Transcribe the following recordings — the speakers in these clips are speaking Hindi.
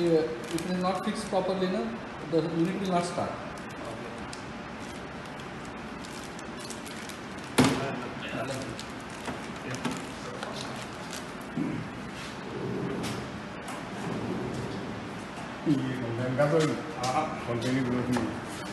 it is not fix properly ना the unit will not start इनका तो कंटिन्यू ग्रोथ नहीं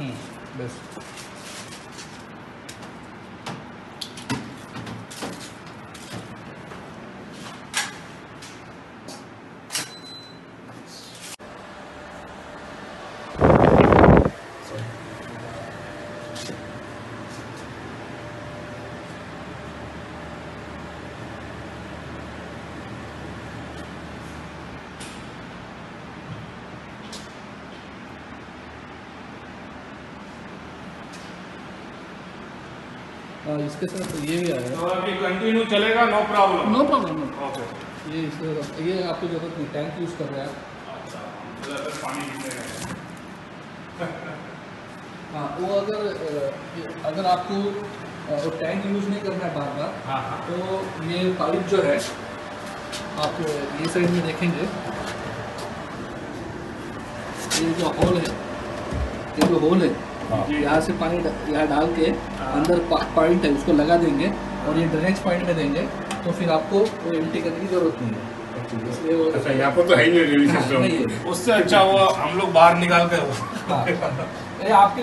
बेस्ट इसके साथ ये भी आएगा तो अभी कंटिन्यू चलेगा no problem no problem okay ये इसके ये आपको ज़रूरत नहीं टैंक यूज़ कर रहे हैं। आप अच्छा पानी हाँ। वो अगर अगर आपको वो टैंक यूज़ नहीं करना है बार बार हाँ हाँ। तो ये पाइप जो है आप ये साइड में देखेंगे। ये जो होल है ये जो होल हाँ यहाँ से पानी यहाँ डाल के अंदर पॉइंट है उसको लगा देंगे और ये ड्रेनेज पॉइंट में देंगे तो फिर आपको वो एम्प्टी करने की ज़रूरत नहीं है। अच्छा यहाँ पर तो है ही नहीं हाँ, नहीं उससे अच्छा हुआ हम लोग बाहर निकाल कर हाँ, आपके